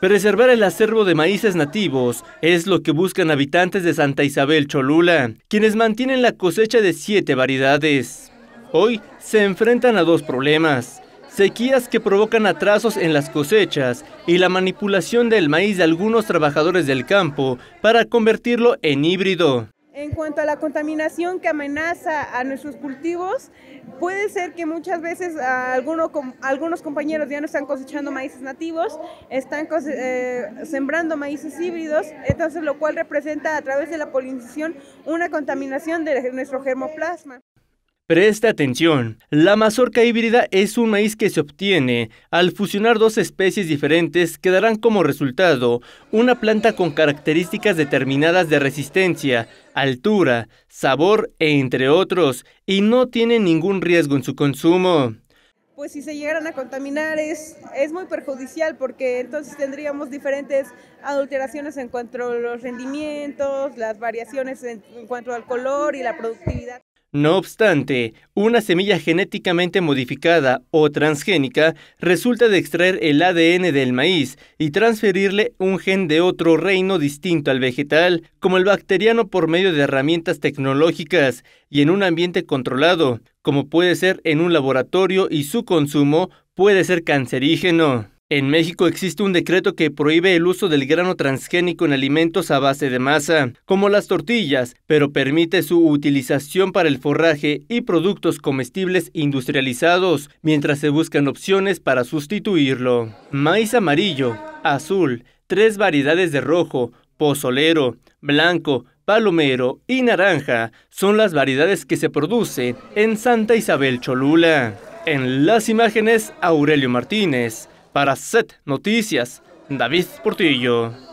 Preservar el acervo de maíces nativos es lo que buscan habitantes de Santa Isabel Cholula, quienes mantienen la cosecha de siete variedades. Hoy se enfrentan a dos problemas, sequías que provocan atrasos en las cosechas y la manipulación del maíz de algunos trabajadores del campo para convertirlo en híbrido. En cuanto a la contaminación que amenaza a nuestros cultivos, puede ser que muchas veces algunos, algunos compañeros ya no están cosechando maíces nativos, están eh, sembrando maíces híbridos, entonces lo cual representa a través de la polinización una contaminación de nuestro germoplasma. Presta atención, la mazorca híbrida es un maíz que se obtiene al fusionar dos especies diferentes que darán como resultado una planta con características determinadas de resistencia, altura, sabor entre otros, y no tiene ningún riesgo en su consumo pues si se llegaran a contaminar es, es muy perjudicial porque entonces tendríamos diferentes adulteraciones en cuanto a los rendimientos, las variaciones en cuanto al color y la productividad. No obstante, una semilla genéticamente modificada o transgénica resulta de extraer el ADN del maíz y transferirle un gen de otro reino distinto al vegetal, como el bacteriano por medio de herramientas tecnológicas y en un ambiente controlado, como puede ser en un laboratorio y su consumo puede ser cancerígeno. En México existe un decreto que prohíbe el uso del grano transgénico en alimentos a base de masa, como las tortillas, pero permite su utilización para el forraje y productos comestibles industrializados, mientras se buscan opciones para sustituirlo. Maíz amarillo, azul, tres variedades de rojo, pozolero, blanco, palomero y naranja son las variedades que se producen en Santa Isabel Cholula. En las imágenes, Aurelio Martínez. Para Set Noticias, David Portillo.